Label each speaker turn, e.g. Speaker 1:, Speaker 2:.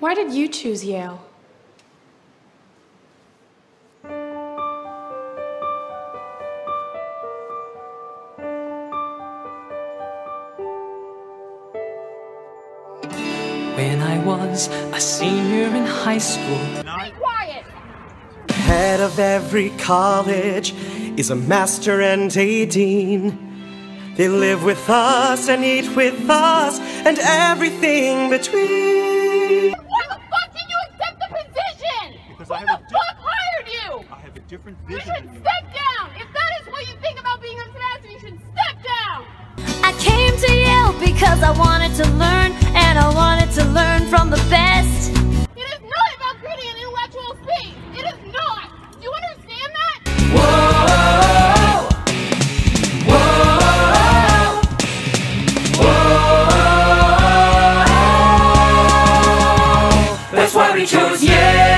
Speaker 1: Why did you choose Yale?
Speaker 2: When I was a senior in high school,
Speaker 3: Be quiet!
Speaker 4: Head of every college is a master and a dean. They live with us and eat with us and everything between.
Speaker 3: Why the fuck did you accept the position?
Speaker 5: Because
Speaker 3: Who
Speaker 5: I have
Speaker 3: the
Speaker 5: a
Speaker 3: fuck hired you?
Speaker 5: I have a different vision.
Speaker 3: You
Speaker 5: vision
Speaker 3: should
Speaker 5: than you.
Speaker 3: step down! If that is what you think about being a semester, you should step down!
Speaker 6: I came to Yale because I wanted to learn, and I wanted to learn from the best.
Speaker 3: It is not about creating an intellectual space! It is not! Do you understand that?
Speaker 2: that's why we chose Yale.